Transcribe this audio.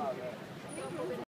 よかった。